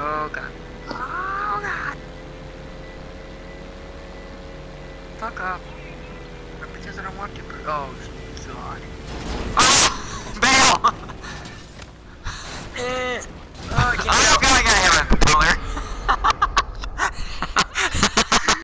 Oh god. Oh god. Fuck off. Because I don't want to. Oh god.